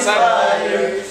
fire.